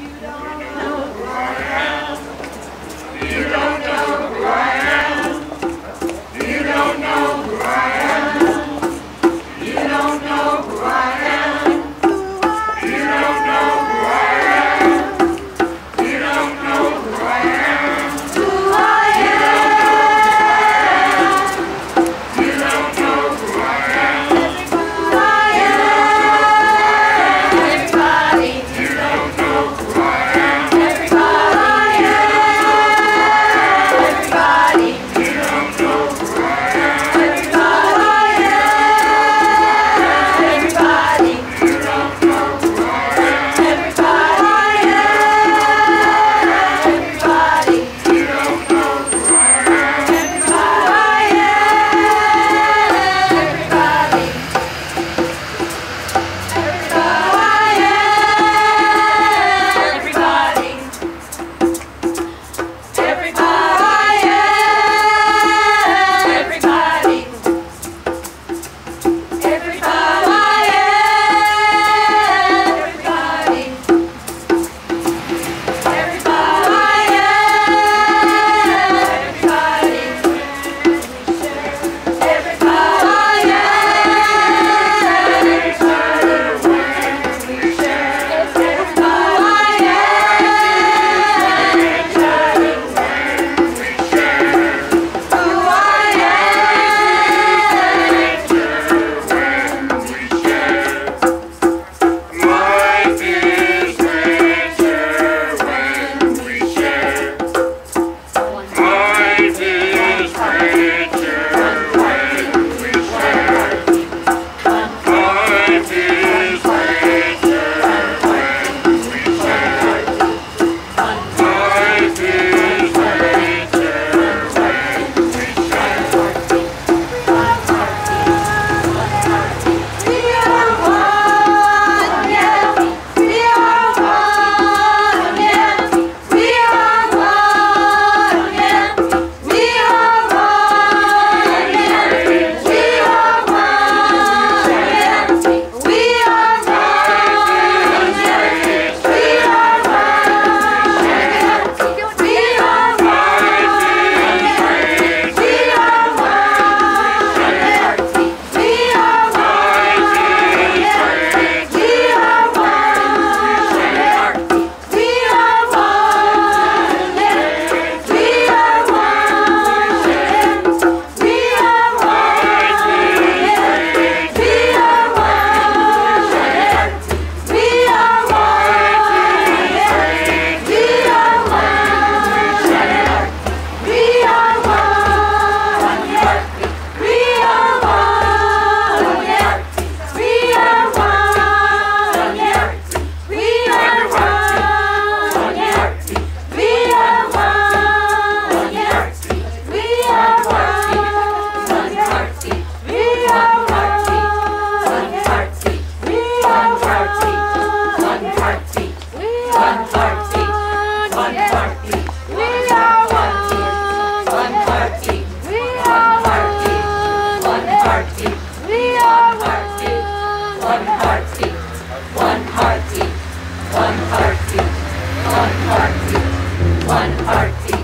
You don't One heartbeat, one heartbeat, one heartbeat.